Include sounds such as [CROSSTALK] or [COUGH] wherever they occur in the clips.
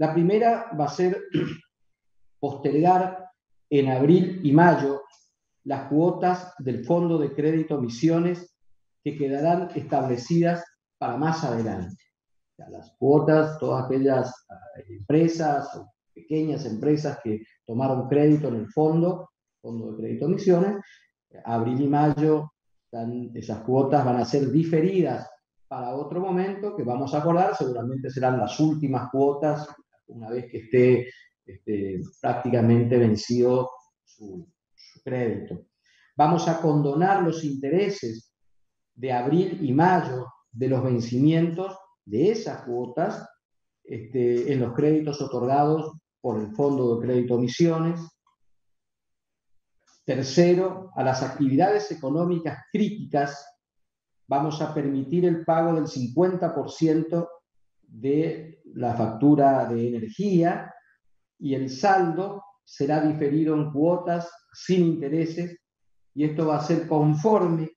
La primera va a ser [CLEARS THROAT] postergar en abril y mayo las cuotas del Fondo de Crédito Misiones que quedarán establecidas para más adelante. las cuotas, todas aquellas eh, empresas o pequeñas empresas que tomaron crédito en el fondo, Fondo de Crédito Misiones, abril y mayo, esas cuotas van a ser diferidas para otro momento que vamos a acordar, seguramente serán las últimas cuotas una vez que esté este, prácticamente vencido su, crédito. Vamos a condonar los intereses de abril y mayo de los vencimientos de esas cuotas este, en los créditos otorgados por el Fondo de Crédito Misiones. Tercero, a las actividades económicas críticas vamos a permitir el pago del 50% de la factura de energía y el saldo será diferido en cuotas sin intereses y esto va a ser conforme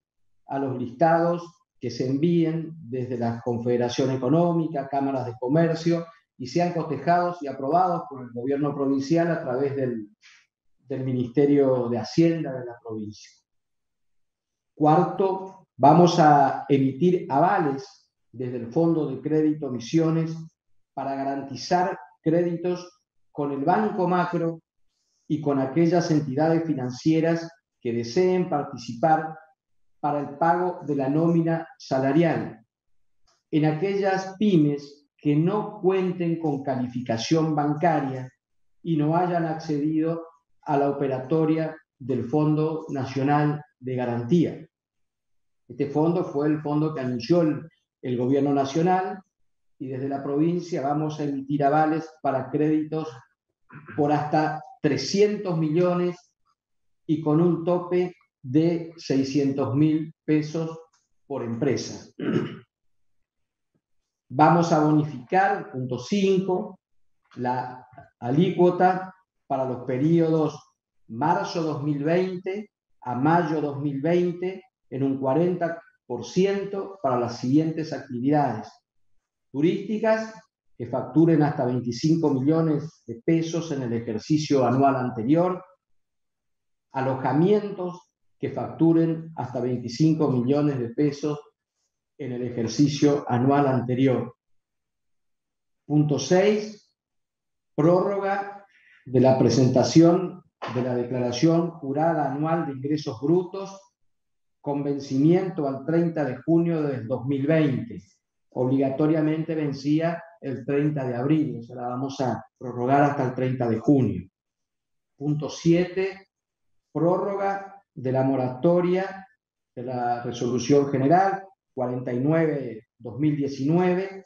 a los listados que se envíen desde la Confederación Económica, cámaras de comercio y sean cotejados y aprobados por el gobierno provincial a través del, del Ministerio de Hacienda de la provincia. Cuarto, vamos a emitir avales desde el Fondo de Crédito Misiones para garantizar créditos con el Banco Macro y con aquellas entidades financieras que deseen participar para el pago de la nómina salarial. En aquellas pymes que no cuenten con calificación bancaria y no hayan accedido a la operatoria del Fondo Nacional de Garantía. Este fondo fue el fondo que anunció el, el Gobierno Nacional y desde la provincia vamos a emitir avales para créditos por hasta 300 millones y con un tope de 600 mil pesos por empresa. Vamos a bonificar, punto 5, la alícuota para los periodos marzo 2020 a mayo 2020 en un 40% para las siguientes actividades turísticas que facturen hasta 25 millones de pesos en el ejercicio anual anterior, alojamientos que facturen hasta 25 millones de pesos en el ejercicio anual anterior. Punto 6. Prórroga de la presentación de la declaración jurada anual de ingresos brutos con vencimiento al 30 de junio del 2020 obligatoriamente vencía el 30 de abril, o sea, la vamos a prorrogar hasta el 30 de junio. Punto 7, prórroga de la moratoria de la resolución general 49-2019,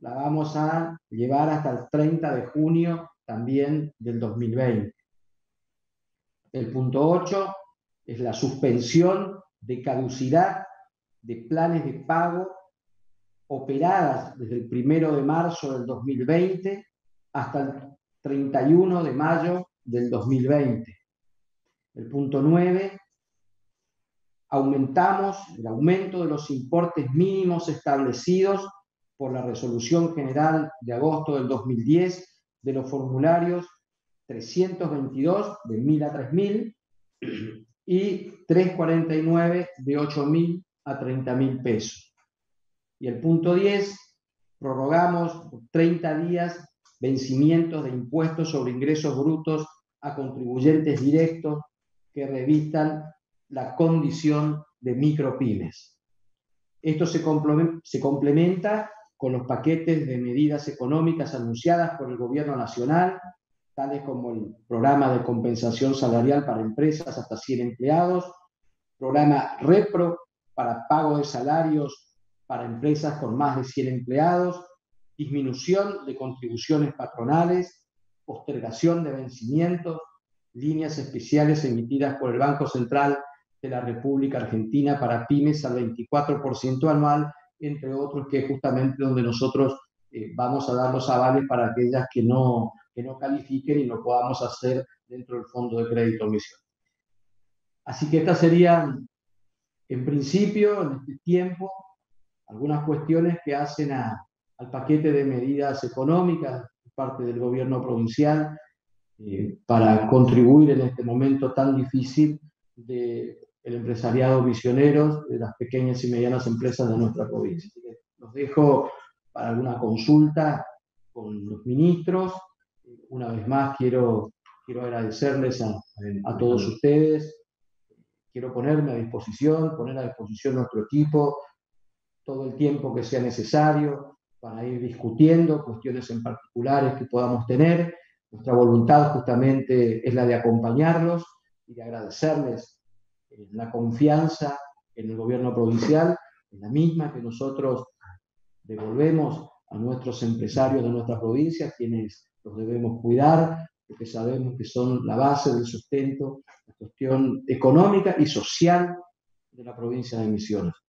la vamos a llevar hasta el 30 de junio también del 2020. El punto 8 es la suspensión de caducidad de planes de pago operadas desde el primero de marzo del 2020 hasta el 31 de mayo del 2020. El punto 9, aumentamos el aumento de los importes mínimos establecidos por la Resolución General de agosto del 2010 de los formularios 322 de 1000 a 3000 y 349 de 8000 a 30.000 pesos. Y el punto 10, prorrogamos por 30 días vencimientos de impuestos sobre ingresos brutos a contribuyentes directos que revistan la condición de micropymes. Esto se complementa con los paquetes de medidas económicas anunciadas por el Gobierno Nacional, tales como el programa de compensación salarial para empresas hasta 100 empleados, programa REPRO para pago de salarios para empresas con más de 100 empleados, disminución de contribuciones patronales, postergación de vencimientos, líneas especiales emitidas por el Banco Central de la República Argentina para pymes al 24% anual, entre otros, que es justamente donde nosotros eh, vamos a dar los avales para aquellas que no, que no califiquen y lo podamos hacer dentro del Fondo de Crédito Misión. Así que estas serían, en principio, en este tiempo, algunas cuestiones que hacen al paquete de medidas económicas parte del gobierno provincial eh, para contribuir en este momento tan difícil del empresariado visionero, de las pequeñas y medianas empresas de nuestra provincia. Los dejo para alguna consulta con los ministros. Una vez más quiero, quiero agradecerles a, a todos ustedes. Quiero ponerme a disposición, poner a disposición nuestro equipo todo el tiempo que sea necesario para ir discutiendo cuestiones en particulares que podamos tener. Nuestra voluntad justamente es la de acompañarlos y de agradecerles eh, la confianza en el gobierno provincial, en la misma que nosotros devolvemos a nuestros empresarios de nuestra provincia, quienes los debemos cuidar, porque sabemos que son la base del sustento, la cuestión económica y social de la provincia de Misiones.